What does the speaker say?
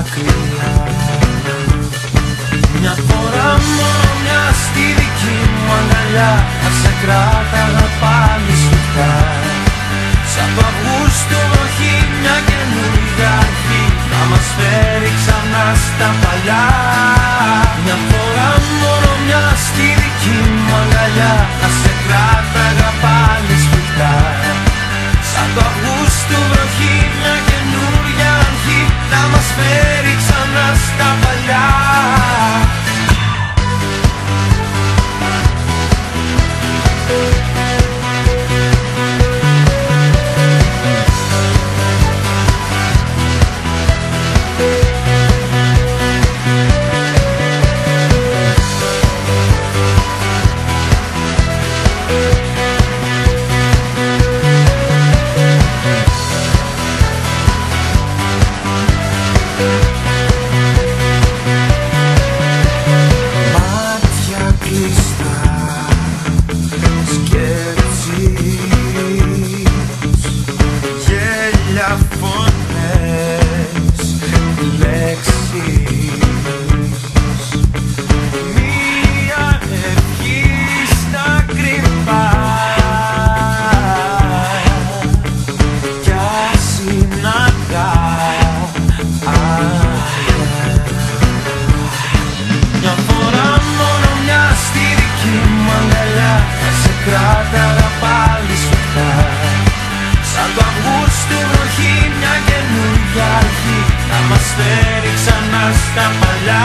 μακριά. Μια φορά μόνο μια στη δική μου αγκαλιά Θα σε κράταγα πάλι σφιχτά Σαν το Αυγούστο βροχή μια καινούργια αρχή Να μας φέρει ξανά στα παλιά. Μια φορά ξανά Αυγούστου βροχή μια καινούργια αρχή. Να μας φέρει ξανά στα παλιά